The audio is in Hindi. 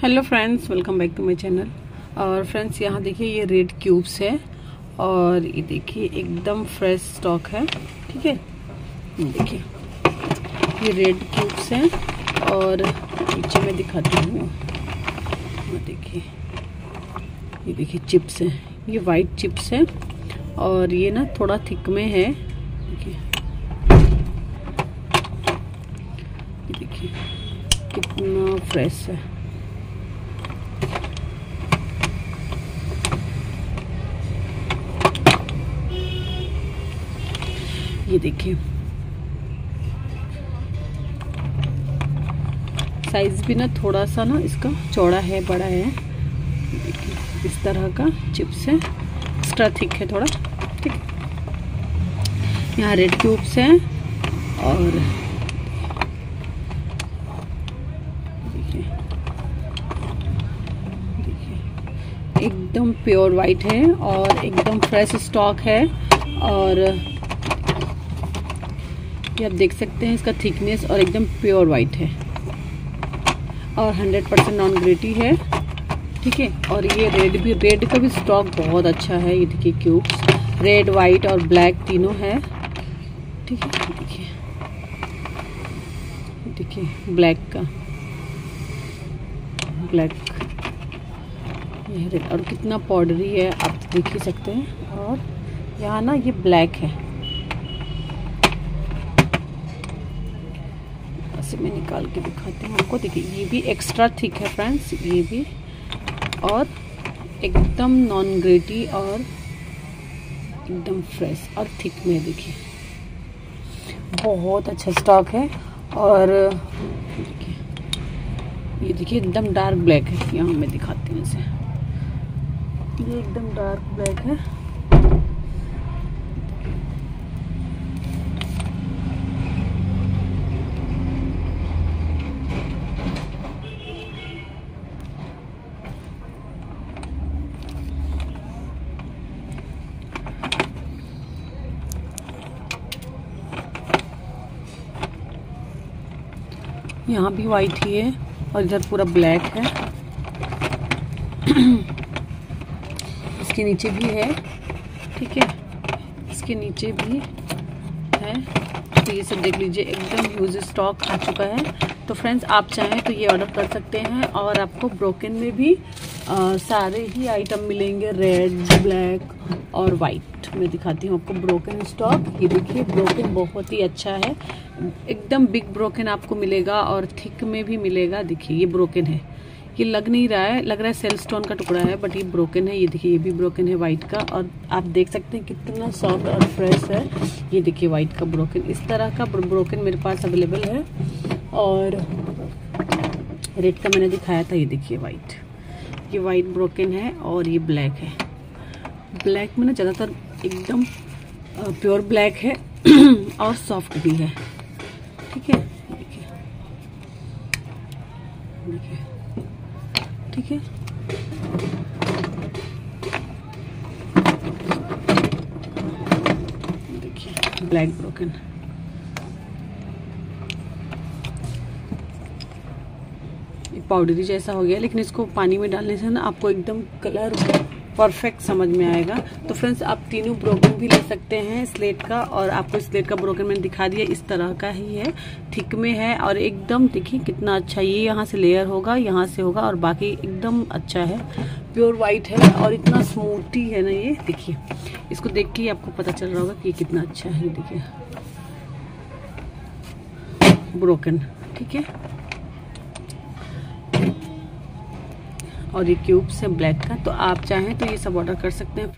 Hello friends welcome back to my channel और फ्रेंड्स यहाँ देखिए ये रेड क्यूब्स है और ये देखिए एकदम फ्रेश स्टॉक है, ठीक है? देखिए, ये रेड क्यूब्स हैं और नीचे मैं दिखाती हूँ। देखिए, ये देखिए चिप्स हैं, ये वाइट चिप्स हैं और ये ना थोड़ा थिक में है, देखिए। देखिए, कितना फ्रेश है। ये देखिए। साइज़ भी ना थोड़ा सा ना इसका चौड़ा है, बड़ा है। इस तरह का चिप्स है। एक्स्ट्रा थिक है थोड़ा, ठीक यहाँ रेड क्यूब्स हैं और एकदम प्योर वाइट है और एकदम फ्रेश स्टॉक है और ये आप देख सकते हैं इसका थिकनेस और एकदम प्योर वाइट है। और 100 परसेंट नॉन ग्रेटी है। ठीक है? और ये रेड भी रेड का भी स्टॉक बहुत अच्छा है। ये देखिए क्यूब्स रेड वाइट और ब्लैक तीनों है। ठीक है? देखिए। देखिए ब्लैक का। ब्लैक और कितना पाउडरी है, आप देख ही सकते हैं। और यहाँ ना ये ब्लैक है। से मैं निकाल के दिखाती हूँ आपको। देखिए, ये भी एक्स्ट्रा थिक है फ्रेंड्स ये भी। और एकदम नॉन ग्रेटी और एकदम फ्रेश और थिक में देखिए। बहुत अच्छा स्टॉक है। और ये देखिए एकदम डार्क ब्लैक है। यहाँ मैं दिखाती हूँ इसे। ये एकदम डार्क ब्लैक है। यहाँ भी वाइट ही है और इधर पूरा ब्लैक है। इसके नीचे भी है ठीक है? इसके नीचे भी है। तो ये सब देख लीजिए एकदम यूज़ स्टॉक आ चुका है। तो फ्रेंड्स आप चाहें तो ये ऑर्डर कर सकते हैं और आपको ब्रोकन में भी आ, सारे ही आइटम मिलेंगे रेड ब्लैक और वाइट मैं दिखाती हूँ आपको ब्रोकन स्टॉक ये देखिए ब्रोकन बहुत ही अच्छा है। एकदम बिग ब्रोकन आपको मिलेगा और थिक में भी मिलेगा। देखिए, ये ब्रोकन है। ये लग नहीं रहा है, लग रहा है सेल स्टोन का टुकड़ा है, बट ये ब्रोकन है। ये देखिए, ये भी ब्रोकन है वाइट का। और आप देख सकते हैं कितना सॉफ्ट और फ्रेश है। ये देखिए वाइट का ब्रोकन। इस तरह का ब्रोकन मेरे पास अवेलेबल है। और रेड का मैंने दिखाया था, ये देखिए वाइट ये वाइट ब्रोकन है और ये ब्लैक है। ब्लैक में ना ज़्यादातर एकदम प्योर ब्लैक है और सॉफ्ट भी है। ठीक है देखिए देखिए ठीक है। देखिए ब्लैक ब्रोकन पाउडरी जैसा हो गया, लेकिन इसको पानी में डालने से ना आपको एकदम कलर परफेक्ट समझ में आएगा। तो फ्रेंड्स आप तीनों ब्रोकन भी ले सकते हैं स्लेट का और आपको स्लेट का ब्रोकन मैंने दिखा दिया, इस तरह का ही है। थिक में है और एकदम देखिए कितना अच्छा ये यहाँ से लेयर होगा, यहाँ से होगा और बाकी एकदम अच्छा है। प्योर वाइट है और इतना स्मूथी है ना ये, देखिए। इसको देख के आपको पता चल रहा होगा कि ये कितना अच्छा है देखिए। ब्रोकन ठीक है? और ये क्यूब्स है ब्लैक का तो आप चाहें तो ये सब ऑर्डर कर सकते हैं